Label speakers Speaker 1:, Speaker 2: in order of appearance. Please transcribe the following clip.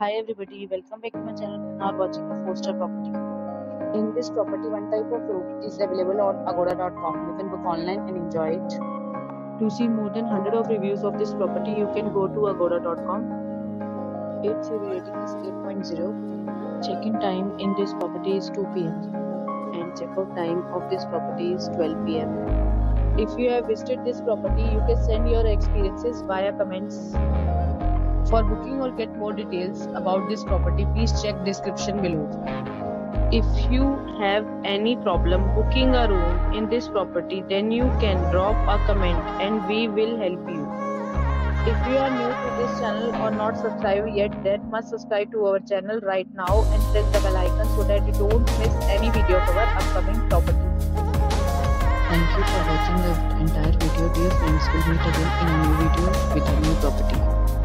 Speaker 1: Hi everybody, welcome back to my channel. Now watching a four star property. In this property, one type of room is available on agoda.com. You can book online and enjoy it. To see more than 100 of reviews of this property, you can go to agoda.com. Its rating is 8.0. Check-in time in this property is 2 p.m. and check-out time of this property is 12 p.m. If you have visited this property, you can send your experiences via comments for booking or get more details about this property, please check description below. If you have any problem booking a room in this property, then you can drop a comment and we will help you. If you are new to this channel or not subscribed yet, then must subscribe to our channel right now and press the bell icon so that you don't miss any video of our upcoming property. Thank you for watching the entire video. Dear friends, we'll meet again in a new video with a new property.